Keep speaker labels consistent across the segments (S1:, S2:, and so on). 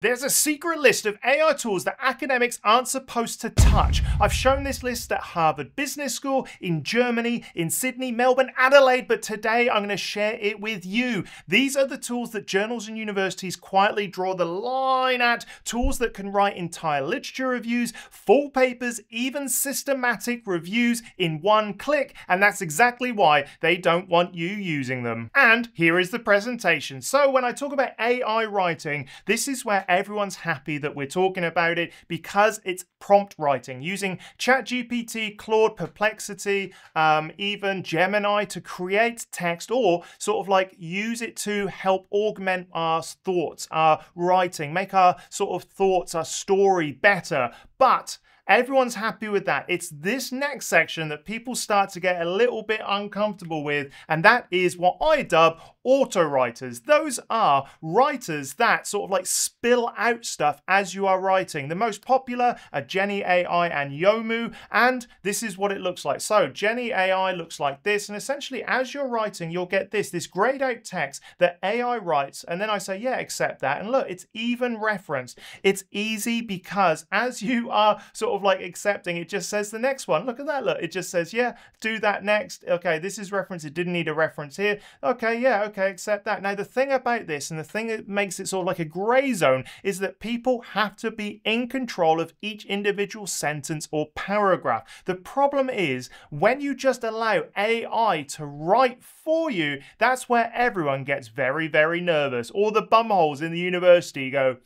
S1: There's a secret list of AI tools that academics aren't supposed to touch. I've shown this list at Harvard Business School, in Germany, in Sydney, Melbourne, Adelaide, but today I'm going to share it with you. These are the tools that journals and universities quietly draw the line at, tools that can write entire literature reviews, full papers, even systematic reviews in one click, and that's exactly why they don't want you using them. And here is the presentation. So when I talk about AI writing, this is where everyone's happy that we're talking about it because it's prompt writing using ChatGPT, Claude, Perplexity, um, even Gemini to create text or sort of like use it to help augment our thoughts, our writing, make our sort of thoughts, our story better. But Everyone's happy with that. It's this next section that people start to get a little bit uncomfortable with, and that is what I dub auto writers. Those are writers that sort of like spill out stuff as you are writing. The most popular are Jenni AI and Yomu, and this is what it looks like. So Jenni AI looks like this, and essentially as you're writing, you'll get this, this grayed out text that AI writes, and then I say, yeah, accept that. And look, it's even referenced. It's easy because as you are sort of like accepting, it just says the next one. Look at that. Look, it just says, yeah, do that next. Okay, this is reference. It didn't need a reference here. Okay, yeah, okay, accept that. Now, the thing about this and the thing that makes it sort of like a gray zone is that people have to be in control of each individual sentence or paragraph. The problem is when you just allow AI to write for you, that's where everyone gets very, very nervous. All the bumholes in the university go,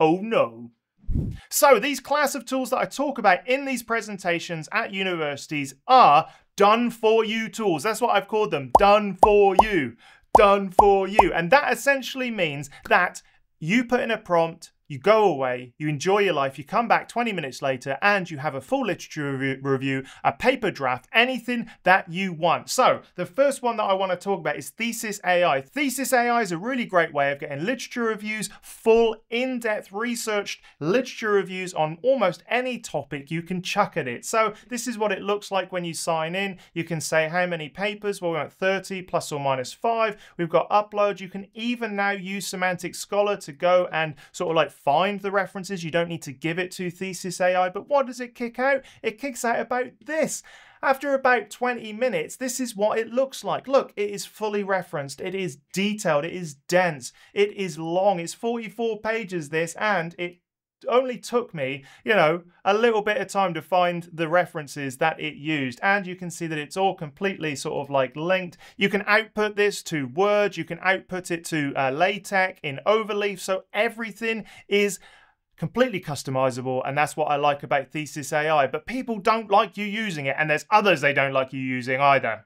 S1: oh no, so these class of tools that I talk about in these presentations at universities are done for you tools. That's what I've called them, done for you, done for you. And that essentially means that you put in a prompt, you go away, you enjoy your life, you come back 20 minutes later, and you have a full literature review, a paper draft, anything that you want. So, the first one that I want to talk about is Thesis AI. Thesis AI is a really great way of getting literature reviews, full, in depth, researched literature reviews on almost any topic you can chuck at it. So, this is what it looks like when you sign in. You can say how many papers, well, we're at 30 plus or minus 5. We've got upload. You can even now use Semantic Scholar to go and sort of like find the references. You don't need to give it to Thesis AI. But what does it kick out? It kicks out about this. After about 20 minutes, this is what it looks like. Look, it is fully referenced. It is detailed. It is dense. It is long. It's 44 pages, this, and it only took me, you know, a little bit of time to find the references that it used. And you can see that it's all completely sort of like linked. You can output this to Word, you can output it to uh, LaTeX in Overleaf. So everything is completely customizable and that's what I like about Thesis AI but people don't like you using it and there's others they don't like you using either.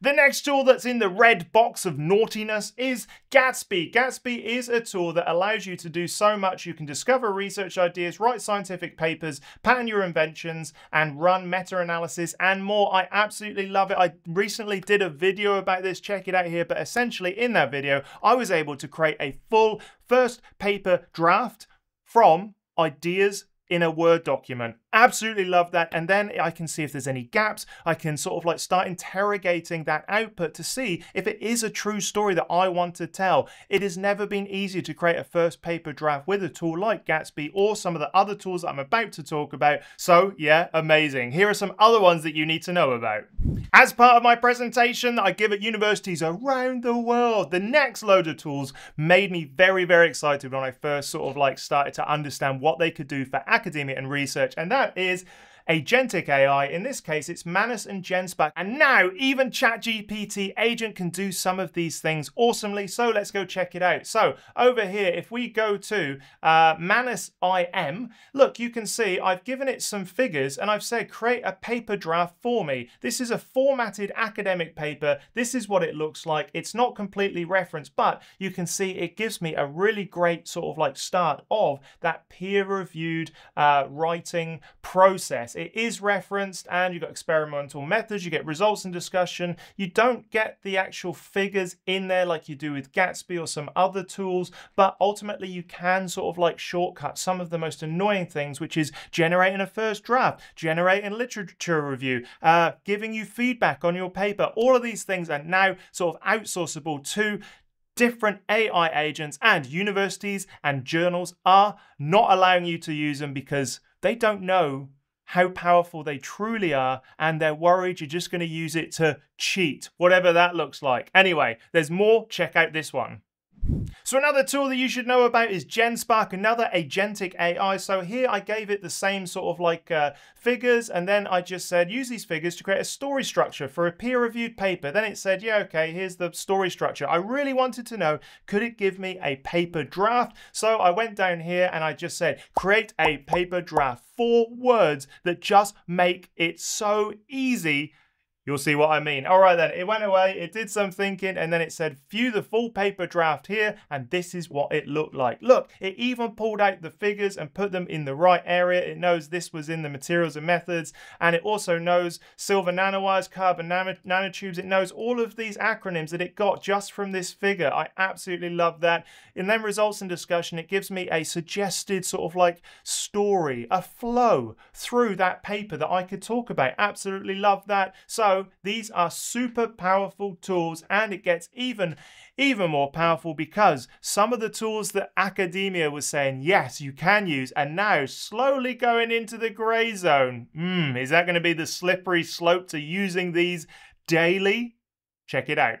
S1: The next tool that's in the red box of naughtiness is Gatsby. Gatsby is a tool that allows you to do so much. You can discover research ideas, write scientific papers, patent your inventions, and run meta-analysis and more. I absolutely love it. I recently did a video about this. Check it out here. But essentially in that video, I was able to create a full first paper draft from ideas in a Word document. Absolutely love that. And then I can see if there's any gaps. I can sort of like start interrogating that output to see if it is a true story that I want to tell. It has never been easier to create a first paper draft with a tool like Gatsby or some of the other tools that I'm about to talk about. So yeah, amazing. Here are some other ones that you need to know about. As part of my presentation that I give at universities around the world, the next load of tools made me very, very excited when I first sort of like started to understand what they could do for academia and research. And that is agentic AI. In this case, it's Manus and Genspark. And now even ChatGPT agent can do some of these things awesomely. So let's go check it out. So over here, if we go to uh, Manus IM, look, you can see I've given it some figures and I've said create a paper draft for me. This is a formatted academic paper. This is what it looks like. It's not completely referenced, but you can see it gives me a really great sort of like start of that peer-reviewed uh, writing process. It is referenced and you've got experimental methods, you get results and discussion. You don't get the actual figures in there like you do with Gatsby or some other tools, but ultimately you can sort of like shortcut some of the most annoying things, which is generating a first draft, generating literature review, uh, giving you feedback on your paper. All of these things are now sort of outsourceable to different AI agents, and universities and journals are not allowing you to use them because they don't know how powerful they truly are, and they're worried you're just going to use it to cheat, whatever that looks like. Anyway, there's more. Check out this one. So another tool that you should know about is GenSpark, another agentic AI. So here I gave it the same sort of like uh, figures, and then I just said, use these figures to create a story structure for a peer-reviewed paper. Then it said, yeah, okay, here's the story structure. I really wanted to know, could it give me a paper draft? So I went down here and I just said, create a paper draft. Four words that just make it so easy You'll see what I mean. All right then, it went away, it did some thinking, and then it said, view the full paper draft here, and this is what it looked like. Look, it even pulled out the figures and put them in the right area. It knows this was in the materials and methods, and it also knows silver nanowires, carbon nanotubes. It knows all of these acronyms that it got just from this figure. I absolutely love that. In then results and discussion, it gives me a suggested sort of like story, a flow through that paper that I could talk about. Absolutely love that. So these are super powerful tools and it gets even even more powerful because some of the tools that academia was saying yes you can use are now slowly going into the grey zone. Hmm, is that going to be the slippery slope to using these daily? Check it out.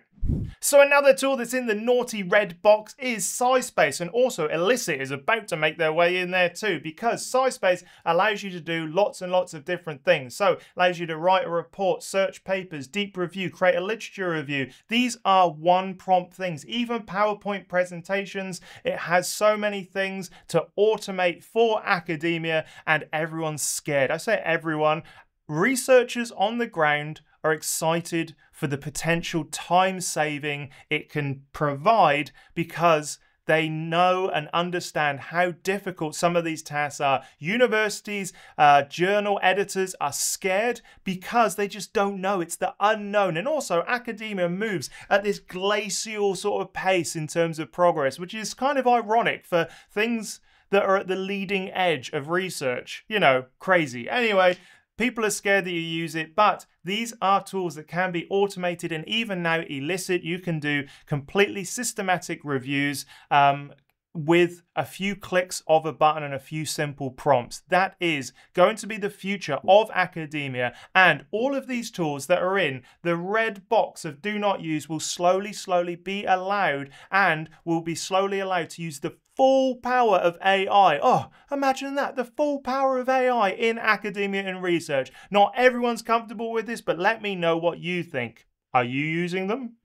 S1: So another tool that's in the naughty red box is SciSpace and also Elicit is about to make their way in there too because SciSpace allows you to do lots and lots of different things. So allows you to write a report, search papers, deep review, create a literature review. These are one prompt things. Even PowerPoint presentations, it has so many things to automate for academia and everyone's scared. I say everyone, researchers on the ground are excited for the potential time saving it can provide because they know and understand how difficult some of these tasks are. Universities, uh, journal editors are scared because they just don't know. It's the unknown. And also, academia moves at this glacial sort of pace in terms of progress, which is kind of ironic for things that are at the leading edge of research. You know, crazy. Anyway, People are scared that you use it, but these are tools that can be automated and even now Elicit. You can do completely systematic reviews, um, with a few clicks of a button and a few simple prompts. That is going to be the future of academia. And all of these tools that are in the red box of do not use will slowly, slowly be allowed and will be slowly allowed to use the full power of AI. Oh, imagine that the full power of AI in academia and research. Not everyone's comfortable with this, but let me know what you think. Are you using them?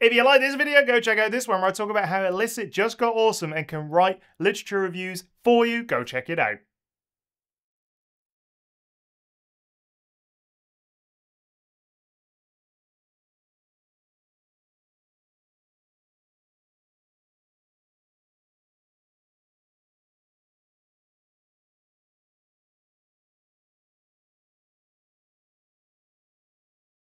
S1: If you like this video, go check out this one where I talk about how Elicit just got awesome and can write literature reviews for you. Go check it out.